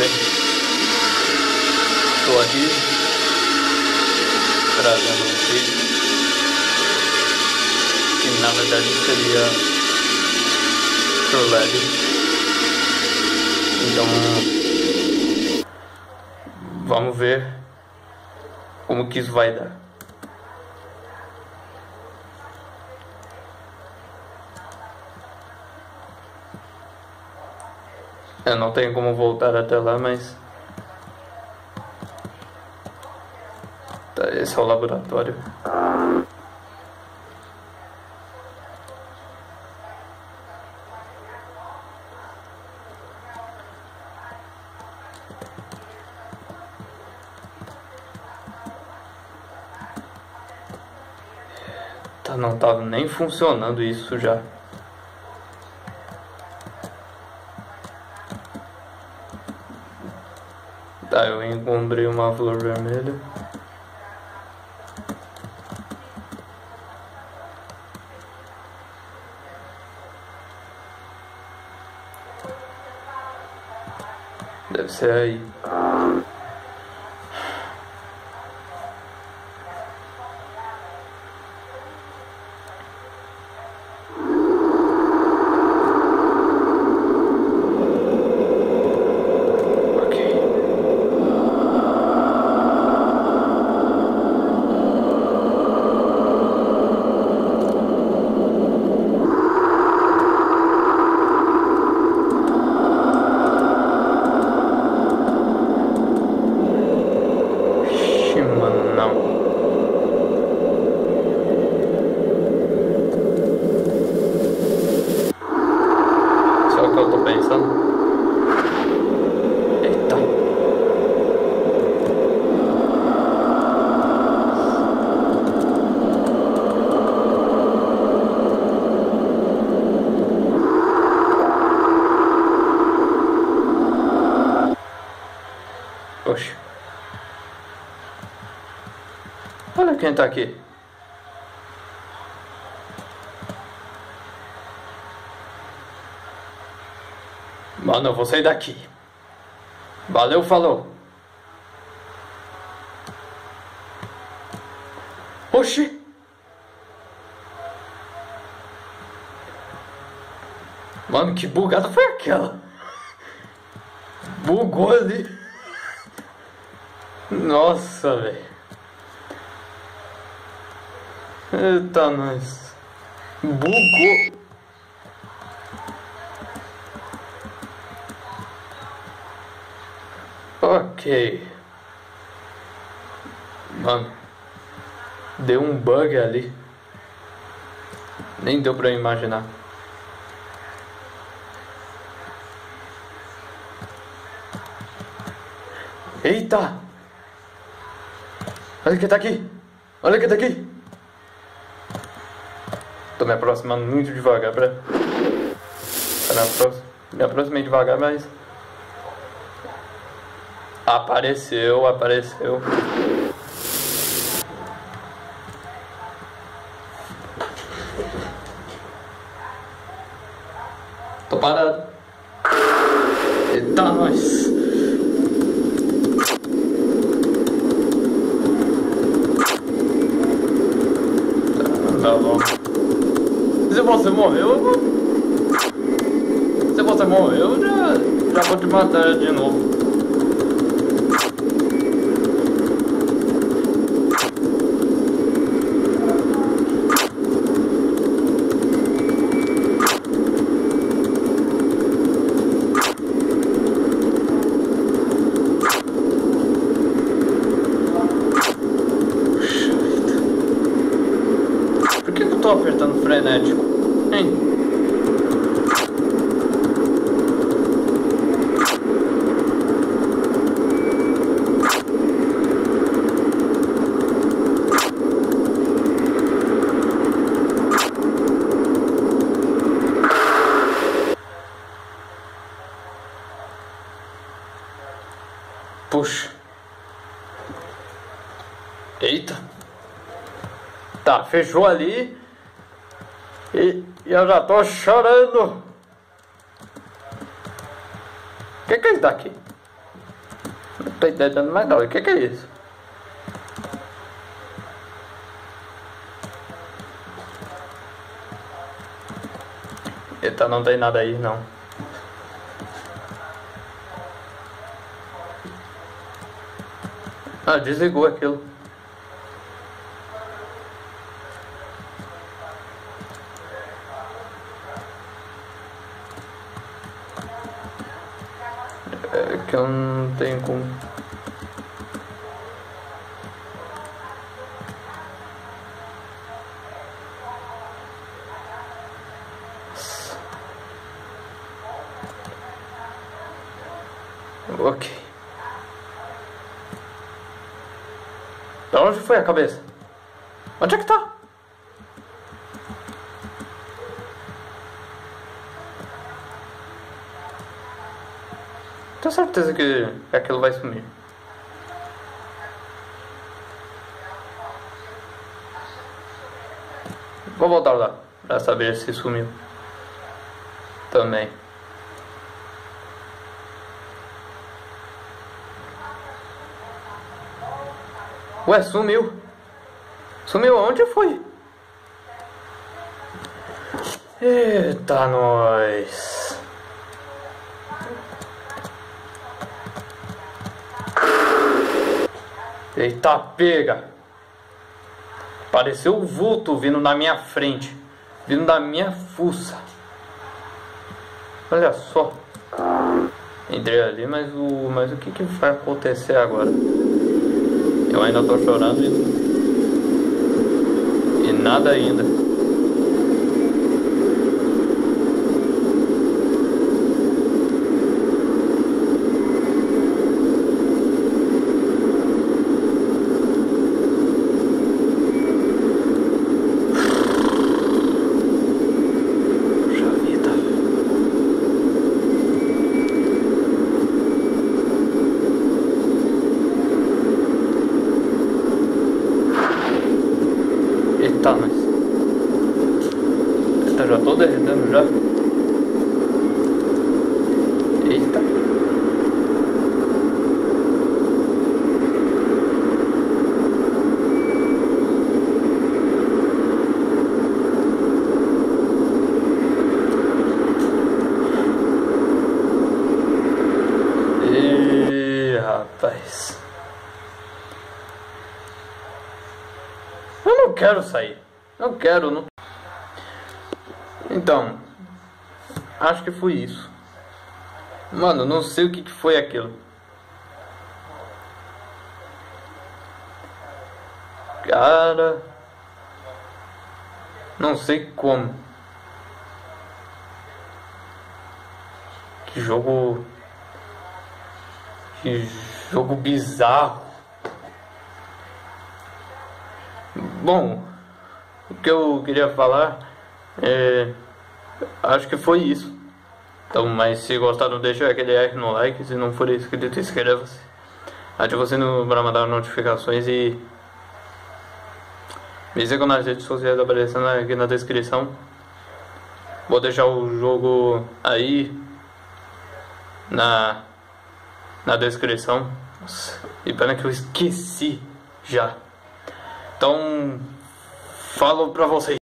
Bem, estou aqui trazendo um vídeo que na verdade seria trolled. Então vamos ver como que isso vai dar. Eu não tenho como voltar até lá, mas. Tá, esse é o laboratório. Tá, não tava nem funcionando isso já. Tá, eu encontrei uma flor vermelha. Deve ser aí. Ok. Ixi, mano, não. Sabe o que eu tô pensando? Eita. Oxe. Olha quem tá aqui. Mano, eu vou sair daqui. Valeu, falou. Oxi. Mano, que bugada foi aquela? Bugou ali. Nossa, velho. Eita, nós. Bugou. Ok. Mano. Deu um bug ali. Nem deu pra imaginar. Eita! Olha quem tá aqui! Olha quem tá aqui! Tô me aproximando muito devagar pra. pra me, apro... me aproximei devagar, mas. Apareceu, apareceu. Tô parado. Eita, nós! Tá bom. Se você morreu, eu vou... Se você morreu, eu já, já vou te matar de novo. Tô apertando frenético? Hein? Puxa. Eita. Tá, fechou ali. E, e eu já tô chorando. O que que ele tá aqui? Não tô entendendo mais não. O que, que é isso? Eita, não tem nada aí não. Ah, desligou aquilo. É que eu como. Ok. Pra onde foi a cabeça? Onde é que tá? Tenho certeza que aquilo vai sumir. Vou voltar lá pra saber se sumiu. Também. Ué, sumiu. Sumiu onde foi? Eita, nós. Eita, pega. Pareceu o vulto vindo na minha frente. Vindo da minha fuça. Olha só. Entrei ali, mas o, mas o que, que vai acontecer agora? Eu ainda tô chorando e, e nada ainda. Puxa vida. Eita, mas. Eita, já tô derretendo já. Eita. Ih, rapaz. Eu não quero sair. Não quero, não. Então, acho que foi isso. Mano, não sei o que, que foi aquilo. Cara, não sei como. Que jogo. Que jogo bizarro. Bom, o que eu queria falar é. Acho que foi isso. Então, mas se gostaram, deixa aquele like no like. Se não for inscrito, inscreva-se. Ative o sino para mandar notificações e. Me sigam nas redes sociais aparecendo aqui na descrição. Vou deixar o jogo aí na, na descrição. Nossa, e pena que eu esqueci já. Então, falo pra vocês.